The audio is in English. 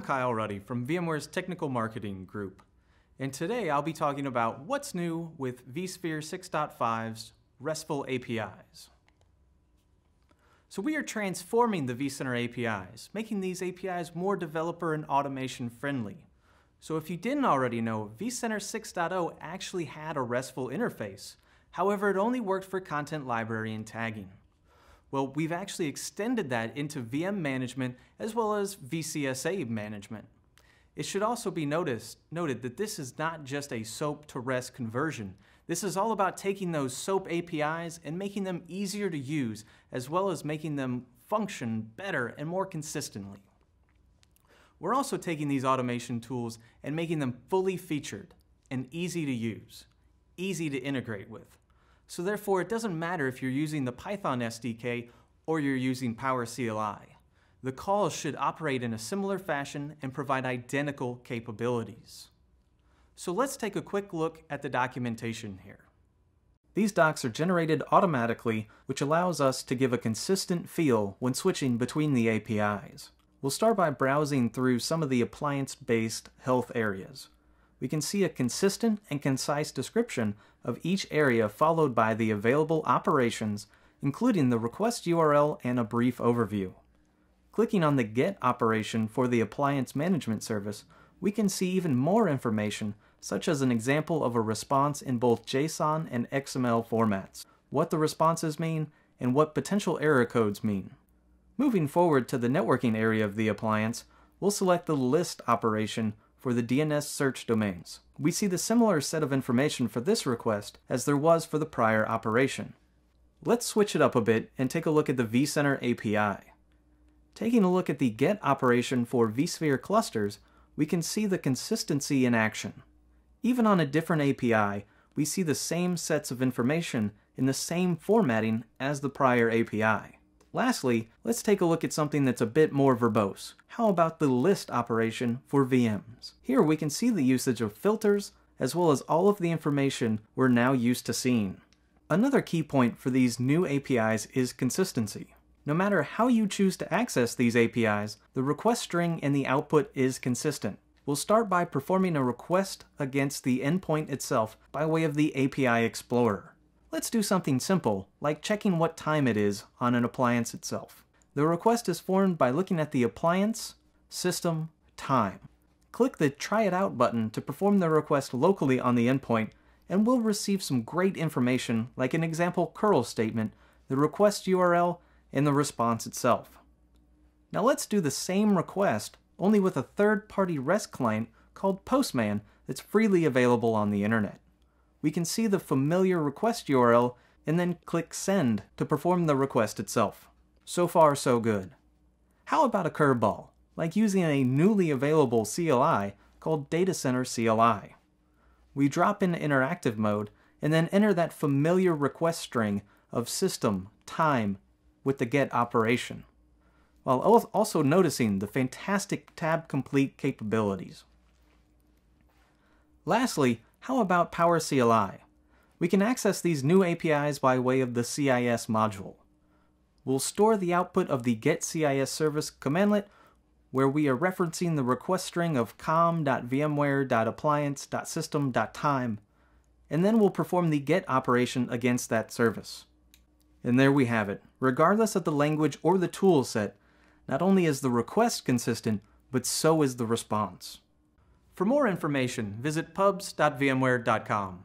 Kyle Ruddy from VMware's Technical Marketing Group, and today I'll be talking about what's new with vSphere 6.5's RESTful APIs. So we are transforming the vCenter APIs, making these APIs more developer and automation friendly. So if you didn't already know, vCenter 6.0 actually had a RESTful interface. However, it only worked for content library and tagging. Well, we've actually extended that into VM management as well as VCSA management. It should also be noticed, noted that this is not just a SOAP to REST conversion. This is all about taking those SOAP APIs and making them easier to use, as well as making them function better and more consistently. We're also taking these automation tools and making them fully featured and easy to use, easy to integrate with. So therefore, it doesn't matter if you're using the Python SDK or you're using PowerCLI. The calls should operate in a similar fashion and provide identical capabilities. So let's take a quick look at the documentation here. These docs are generated automatically, which allows us to give a consistent feel when switching between the APIs. We'll start by browsing through some of the appliance-based health areas we can see a consistent and concise description of each area followed by the available operations, including the request URL and a brief overview. Clicking on the GET operation for the appliance management service, we can see even more information, such as an example of a response in both JSON and XML formats, what the responses mean, and what potential error codes mean. Moving forward to the networking area of the appliance, we'll select the list operation for the DNS search domains. We see the similar set of information for this request as there was for the prior operation. Let's switch it up a bit and take a look at the vCenter API. Taking a look at the GET operation for vSphere clusters, we can see the consistency in action. Even on a different API, we see the same sets of information in the same formatting as the prior API. Lastly, let's take a look at something that's a bit more verbose. How about the list operation for VMs? Here we can see the usage of filters, as well as all of the information we're now used to seeing. Another key point for these new APIs is consistency. No matter how you choose to access these APIs, the request string and the output is consistent. We'll start by performing a request against the endpoint itself by way of the API Explorer. Let's do something simple, like checking what time it is on an appliance itself. The request is formed by looking at the appliance, system, time. Click the Try It Out button to perform the request locally on the endpoint, and we'll receive some great information like an example curl statement, the request URL, and the response itself. Now let's do the same request, only with a third-party REST client called Postman that's freely available on the internet we can see the familiar request URL and then click send to perform the request itself. So far so good. How about a curveball, like using a newly available CLI called Datacenter CLI? We drop in interactive mode and then enter that familiar request string of system, time, with the get operation, while also noticing the fantastic tab complete capabilities. Lastly, how about PowerCLI? We can access these new APIs by way of the CIS module. We'll store the output of the getCIS service commandlet where we are referencing the request string of com.vmware.appliance.system.time, and then we'll perform the get operation against that service. And there we have it. Regardless of the language or the tool set, not only is the request consistent, but so is the response. For more information, visit pubs.vmware.com.